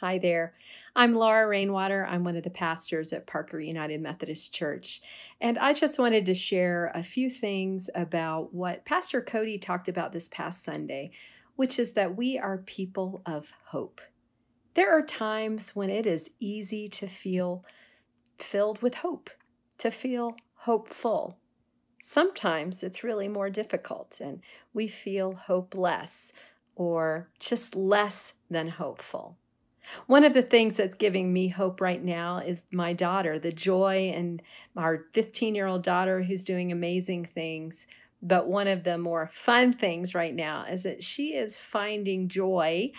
Hi there. I'm Laura Rainwater. I'm one of the pastors at Parker United Methodist Church. And I just wanted to share a few things about what Pastor Cody talked about this past Sunday, which is that we are people of hope. There are times when it is easy to feel filled with hope, to feel hopeful. Sometimes it's really more difficult and we feel hopeless or just less than hopeful. One of the things that's giving me hope right now is my daughter, the joy, and our 15 year old daughter who's doing amazing things. But one of the more fun things right now is that she is finding joy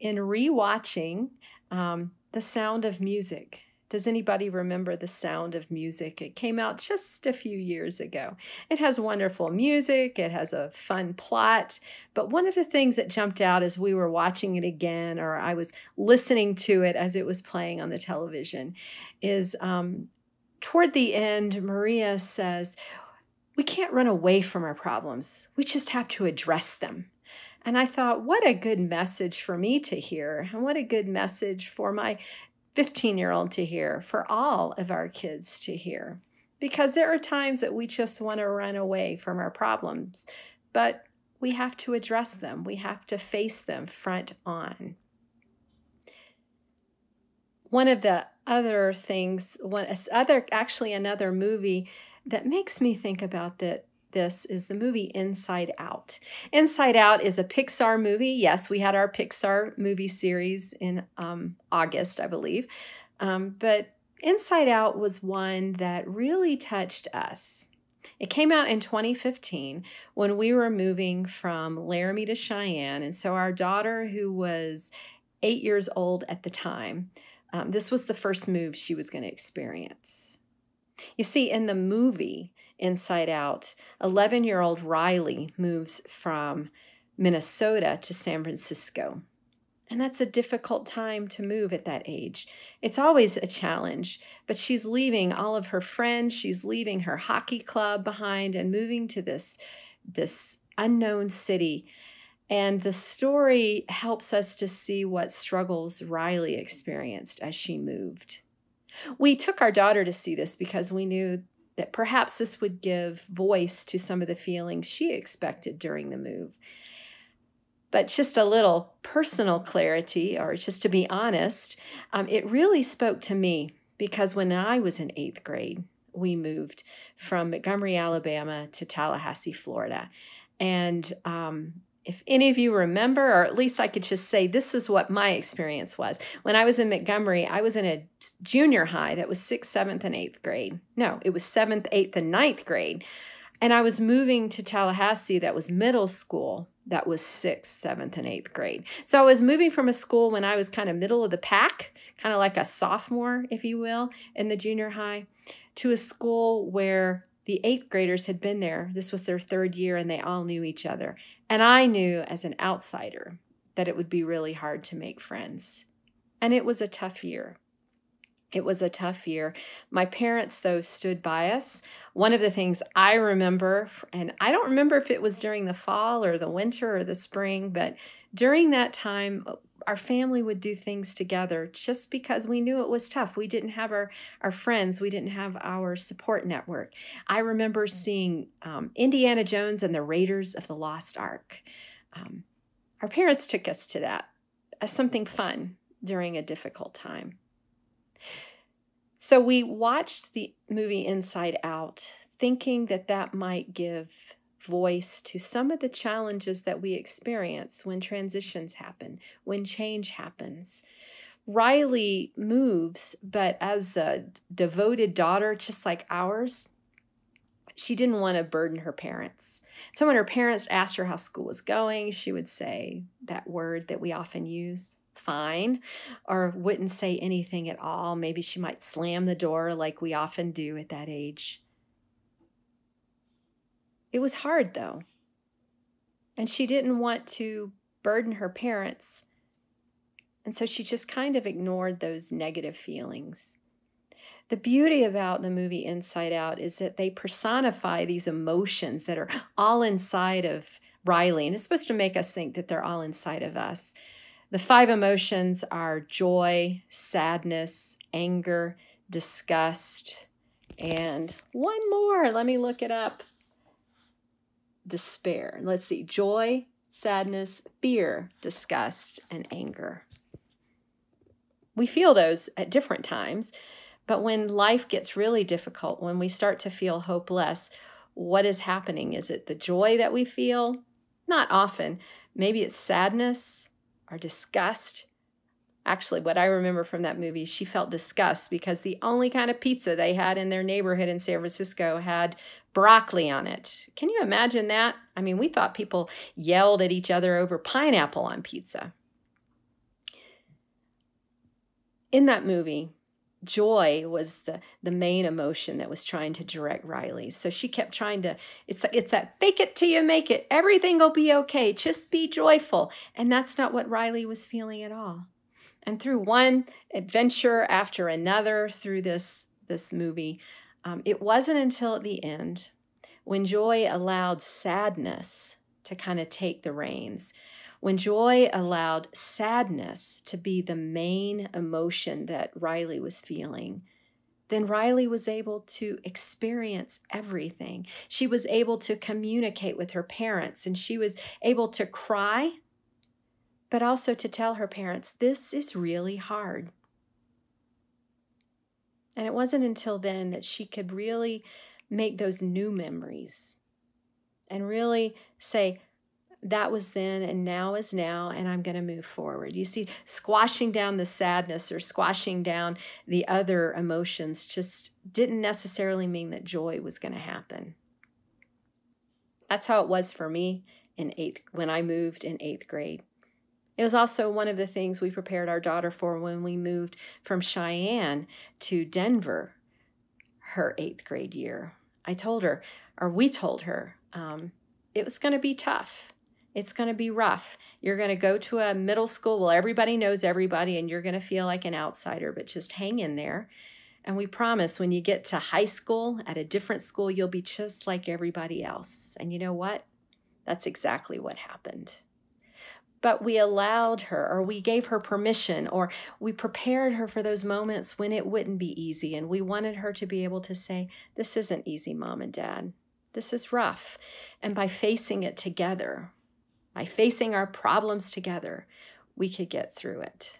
in rewatching um, The Sound of Music. Does anybody remember The Sound of Music? It came out just a few years ago. It has wonderful music, it has a fun plot. But one of the things that jumped out as we were watching it again, or I was listening to it as it was playing on the television, is um, toward the end, Maria says, We can't run away from our problems, we just have to address them. And I thought, what a good message for me to hear, and what a good message for my 15 year old to hear, for all of our kids to hear. Because there are times that we just want to run away from our problems, but we have to address them. We have to face them front on. One of the other things, one other actually another movie that makes me think about that this is the movie Inside Out. Inside Out is a Pixar movie. Yes, we had our Pixar movie series in um, August, I believe. Um, but Inside Out was one that really touched us. It came out in 2015 when we were moving from Laramie to Cheyenne. And so our daughter, who was eight years old at the time, um, this was the first move she was going to experience. You see, in the movie Inside Out, 11 year old Riley moves from Minnesota to San Francisco. And that's a difficult time to move at that age. It's always a challenge, but she's leaving all of her friends, she's leaving her hockey club behind and moving to this, this unknown city. And the story helps us to see what struggles Riley experienced as she moved. We took our daughter to see this because we knew that perhaps this would give voice to some of the feelings she expected during the move. But just a little personal clarity, or just to be honest, um, it really spoke to me because when I was in eighth grade, we moved from Montgomery, Alabama to Tallahassee, Florida. And um, if any of you remember, or at least I could just say this is what my experience was. When I was in Montgomery, I was in a junior high that was sixth, seventh, and eighth grade. No, it was seventh, eighth, and ninth grade. And I was moving to Tallahassee that was middle school that was sixth, seventh, and eighth grade. So I was moving from a school when I was kind of middle of the pack, kind of like a sophomore, if you will, in the junior high, to a school where the eighth graders had been there. This was their third year, and they all knew each other. And I knew as an outsider that it would be really hard to make friends. And it was a tough year. It was a tough year. My parents, though, stood by us. One of the things I remember, and I don't remember if it was during the fall or the winter or the spring, but during that time, our family would do things together just because we knew it was tough. We didn't have our, our friends, we didn't have our support network. I remember seeing um, Indiana Jones and the Raiders of the Lost Ark. Um, our parents took us to that as something fun during a difficult time. So we watched the movie Inside Out, thinking that that might give voice to some of the challenges that we experience when transitions happen, when change happens. Riley moves, but as a devoted daughter, just like ours, she didn't want to burden her parents. So when her parents asked her how school was going, she would say that word that we often use, fine, or wouldn't say anything at all. Maybe she might slam the door like we often do at that age. It was hard, though. And she didn't want to burden her parents. And so she just kind of ignored those negative feelings. The beauty about the movie Inside Out is that they personify these emotions that are all inside of Riley, and it's supposed to make us think that they're all inside of us. The five emotions are joy, sadness, anger, disgust, and one more. Let me look it up. Despair. Let's see. Joy, sadness, fear, disgust, and anger. We feel those at different times, but when life gets really difficult, when we start to feel hopeless, what is happening? Is it the joy that we feel? Not often. Maybe it's sadness or disgust. Actually, what I remember from that movie, she felt disgust because the only kind of pizza they had in their neighborhood in San Francisco had broccoli on it. Can you imagine that? I mean, we thought people yelled at each other over pineapple on pizza. In that movie, joy was the the main emotion that was trying to direct Riley. So she kept trying to it's it's that fake it till you make it. Everything will be okay. Just be joyful. And that's not what Riley was feeling at all. And through one adventure after another through this this movie, um, it wasn't until at the end when joy allowed sadness to kind of take the reins when joy allowed sadness to be the main emotion that Riley was feeling, then Riley was able to experience everything. She was able to communicate with her parents and she was able to cry, but also to tell her parents, this is really hard. And it wasn't until then that she could really make those new memories and really say, that was then and now is now and i'm going to move forward. You see squashing down the sadness or squashing down the other emotions just didn't necessarily mean that joy was going to happen. That's how it was for me in eighth when i moved in eighth grade. It was also one of the things we prepared our daughter for when we moved from cheyenne to denver her eighth grade year. I told her or we told her um, it was going to be tough it's going to be rough. You're going to go to a middle school. Well, everybody knows everybody, and you're going to feel like an outsider, but just hang in there. And we promise when you get to high school at a different school, you'll be just like everybody else. And you know what? That's exactly what happened. But we allowed her, or we gave her permission, or we prepared her for those moments when it wouldn't be easy. And we wanted her to be able to say, This isn't easy, mom and dad. This is rough. And by facing it together, by facing our problems together, we could get through it.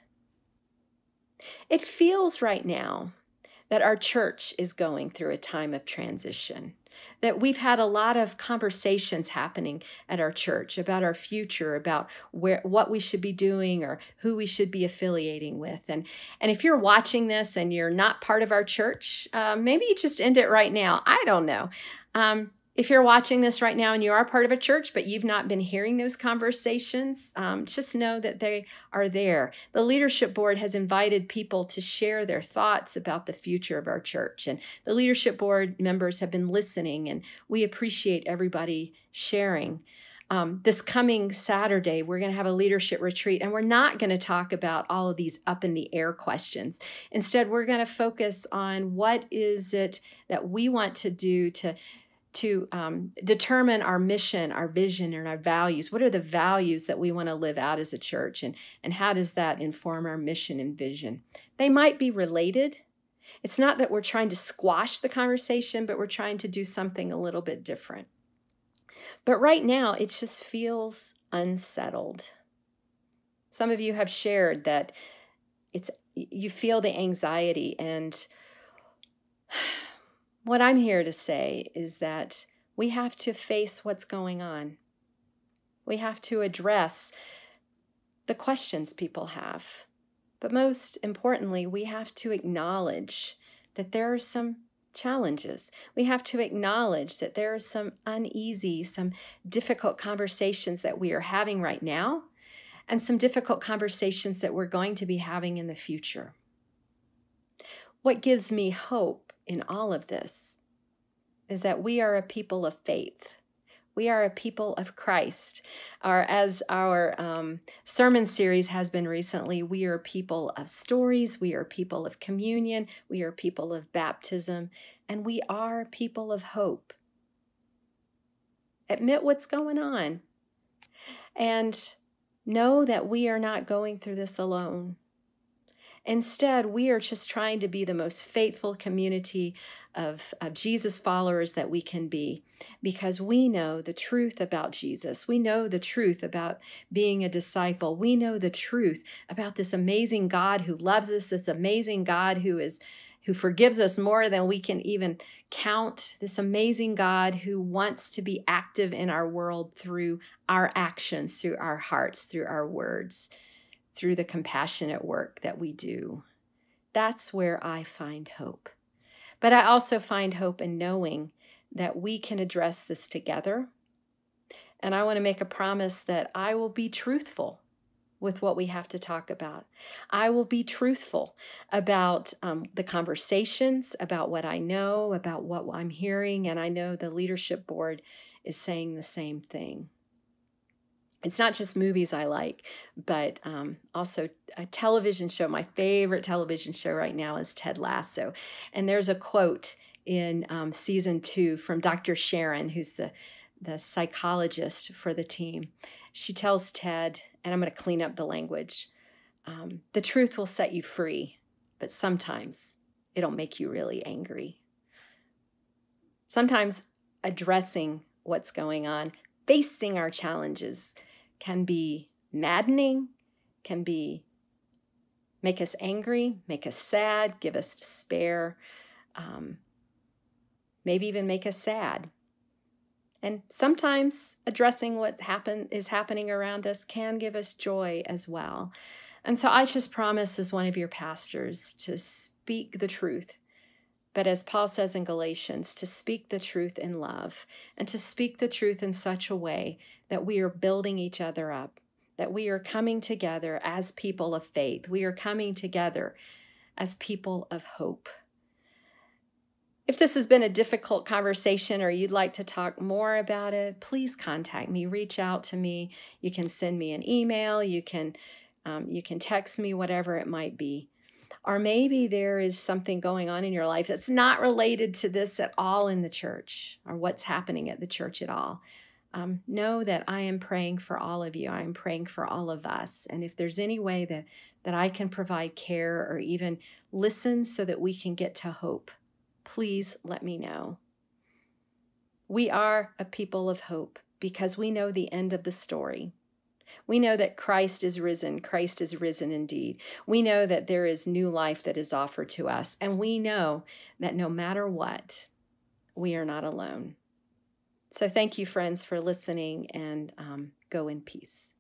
It feels right now that our church is going through a time of transition. That we've had a lot of conversations happening at our church about our future, about where what we should be doing or who we should be affiliating with. And and if you're watching this and you're not part of our church, uh, maybe you just end it right now. I don't know. Um, if you're watching this right now and you are part of a church, but you've not been hearing those conversations, um, just know that they are there. The leadership board has invited people to share their thoughts about the future of our church. And the leadership board members have been listening, and we appreciate everybody sharing. Um, this coming Saturday, we're going to have a leadership retreat, and we're not going to talk about all of these up in the air questions. Instead, we're going to focus on what is it that we want to do to to um, determine our mission, our vision, and our values. What are the values that we want to live out as a church, and, and how does that inform our mission and vision? They might be related. It's not that we're trying to squash the conversation, but we're trying to do something a little bit different. But right now, it just feels unsettled. Some of you have shared that it's you feel the anxiety and what I'm here to say is that we have to face what's going on. We have to address the questions people have. But most importantly, we have to acknowledge that there are some challenges. We have to acknowledge that there are some uneasy, some difficult conversations that we are having right now, and some difficult conversations that we're going to be having in the future. What gives me hope in all of this is that we are a people of faith. We are a people of Christ. Our, as our um, sermon series has been recently, we are people of stories, we are people of communion, we are people of baptism, and we are people of hope. Admit what's going on. And know that we are not going through this alone. Instead, we are just trying to be the most faithful community of, of, Jesus followers that we can be because we know the truth about Jesus. We know the truth about being a disciple. We know the truth about this amazing God who loves us, this amazing God who is who forgives us more than we can even count, this amazing God who wants to be active in our world through our actions, through our hearts, through our words through the compassionate work that we do. That's where I find hope. But I also find hope in knowing that we can address this together. And I want to make a promise that I will be truthful with what we have to talk about. I will be truthful about um, the conversations, about what I know, about what I'm hearing, and I know the leadership board is saying the same thing it's not just movies I like, but um, also a television show. My favorite television show right now is Ted Lasso. And there's a quote in um, season two from Dr. Sharon, who's the, the psychologist for the team. She tells Ted, and I'm going to clean up the language um, the truth will set you free, but sometimes it'll make you really angry. Sometimes addressing what's going on, facing our challenges, can be maddening, can be make us angry, make us sad, give us despair, um, maybe even make us sad. And sometimes addressing what happen, is happening around us can give us joy as well. And so I just promise, as one of your pastors, to speak the truth. But as Paul says in Galatians, to speak the truth in love and to speak the truth in such a way that we are building each other up, that we are coming together as people of faith. We are coming together as people of hope. If this has been a difficult conversation or you'd like to talk more about it, please contact me. Reach out to me. You can send me an email. You can um, you can text me, whatever it might be. Or maybe there is something going on in your life that's not related to this at all in the church or what's happening at the church at all um, know that I am praying for all of you. I am praying for all of us. And if there's any way that, that I can provide care or even listen so that we can get to hope, please let me know. We are a people of hope because we know the end of the story. We know that Christ is risen. Christ is risen indeed. We know that there is new life that is offered to us. And we know that no matter what, we are not alone. So thank you, friends, for listening and um, go in peace.